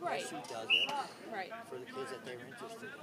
Right. she does it Right. for the kids that they were interested in.